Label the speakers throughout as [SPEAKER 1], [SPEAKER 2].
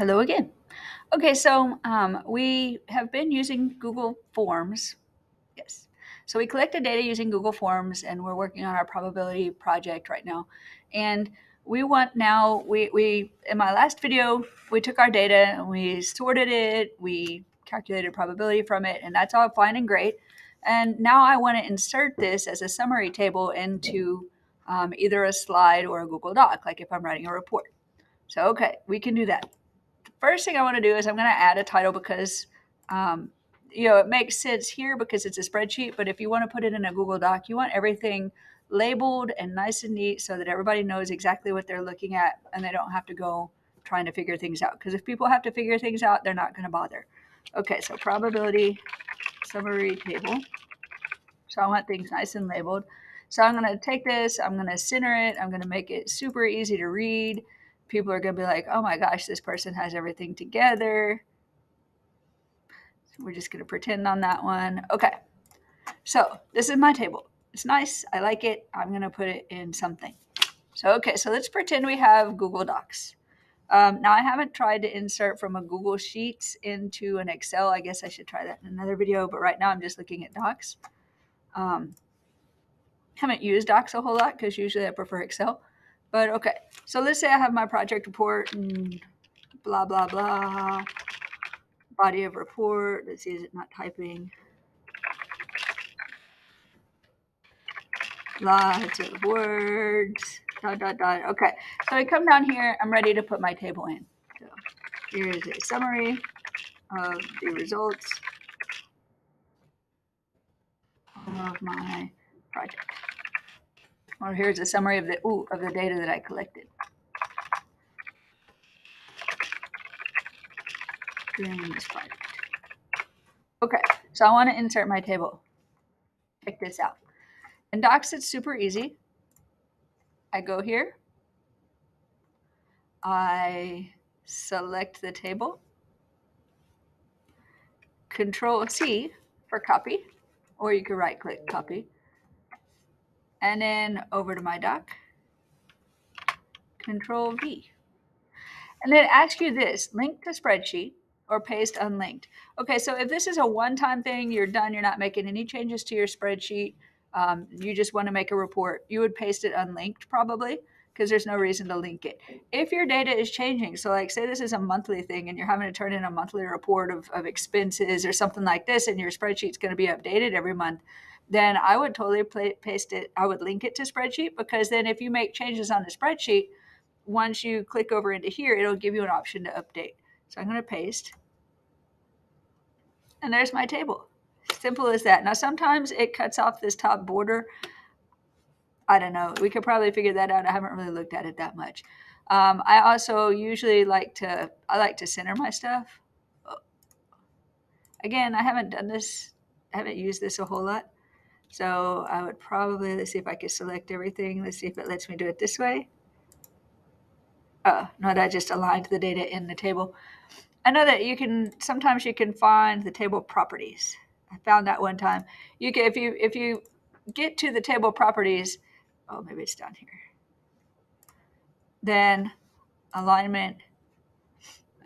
[SPEAKER 1] Hello again. Okay, so um, we have been using Google Forms. Yes. So we collected data using Google Forms and we're working on our probability project right now. And we want now, we, we in my last video, we took our data and we sorted it, we calculated probability from it, and that's all fine and great. And now I want to insert this as a summary table into um, either a slide or a Google Doc, like if I'm writing a report. So, okay, we can do that first thing I want to do is I'm going to add a title because, um, you know, it makes sense here because it's a spreadsheet. But if you want to put it in a Google Doc, you want everything labeled and nice and neat so that everybody knows exactly what they're looking at and they don't have to go trying to figure things out. Because if people have to figure things out, they're not going to bother. Okay, so probability summary table. So I want things nice and labeled. So I'm going to take this, I'm going to center it, I'm going to make it super easy to read people are going to be like, oh my gosh, this person has everything together. So we're just going to pretend on that one. Okay. So this is my table. It's nice. I like it. I'm going to put it in something. So, okay. So let's pretend we have Google Docs. Um, now I haven't tried to insert from a Google Sheets into an Excel. I guess I should try that in another video, but right now I'm just looking at Docs. Um, haven't used Docs a whole lot because usually I prefer Excel. But okay, so let's say I have my project report and blah, blah, blah. Body of report. Let's see, is it not typing? Lots of words. Dot, dot, dot. Okay, so I come down here. I'm ready to put my table in. So here's a summary of the results of my project. Or here's a summary of the ooh, of the data that I collected. During this. Okay, so I want to insert my table. Check this out. In Docs, it's super easy. I go here. I select the table. Control C for copy, or you can right click copy and then over to my doc, control V. And then ask you this, link to spreadsheet or paste unlinked. Okay, so if this is a one-time thing, you're done, you're not making any changes to your spreadsheet, um, you just want to make a report, you would paste it unlinked probably because there's no reason to link it. If your data is changing, so like say this is a monthly thing and you're having to turn in a monthly report of, of expenses or something like this and your spreadsheet's going to be updated every month, then I would totally play, paste it. I would link it to spreadsheet because then if you make changes on the spreadsheet, once you click over into here, it'll give you an option to update. So I'm going to paste. And there's my table. Simple as that. Now, sometimes it cuts off this top border. I don't know. We could probably figure that out. I haven't really looked at it that much. Um, I also usually like to, I like to center my stuff. Again, I haven't done this, I haven't used this a whole lot. So I would probably, let's see if I can select everything. Let's see if it lets me do it this way. Oh, no, that just aligned the data in the table. I know that you can, sometimes you can find the table properties. I found that one time. You can, if you, if you get to the table properties, oh, maybe it's down here. Then alignment,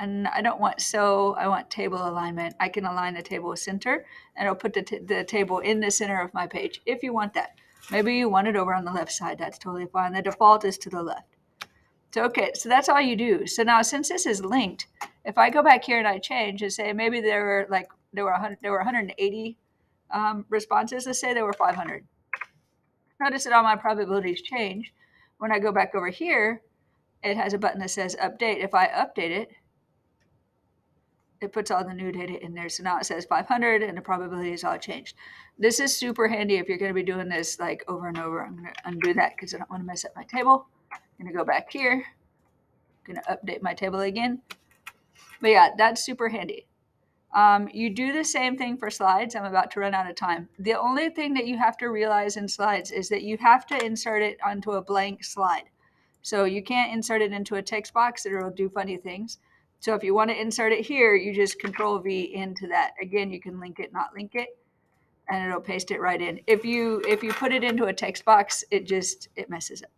[SPEAKER 1] and I don't want so, I want table alignment. I can align the table center and I'll put the, the table in the center of my page if you want that. Maybe you want it over on the left side. That's totally fine. The default is to the left. So, okay, so that's all you do. So now since this is linked, if I go back here and I change and say maybe there were like, there were 100, there were 180 um, responses, let's say there were 500. Notice that all my probabilities change. When I go back over here, it has a button that says update. If I update it, it puts all the new data in there. So now it says 500 and the probability is all changed. This is super handy if you're going to be doing this like over and over. I'm going to undo that because I don't want to mess up my table. I'm going to go back here. I'm going to update my table again. But yeah, that's super handy. Um, you do the same thing for slides. I'm about to run out of time. The only thing that you have to realize in slides is that you have to insert it onto a blank slide. So you can't insert it into a text box or it'll do funny things. So if you want to insert it here, you just control V into that. Again, you can link it, not link it, and it'll paste it right in. If you if you put it into a text box, it just it messes up.